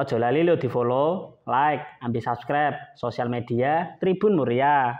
Ojo lali lo di follow, like, ambil subscribe sosial media Tribun Muria.